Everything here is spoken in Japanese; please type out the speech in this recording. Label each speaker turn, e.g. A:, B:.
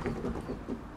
A: フフフ。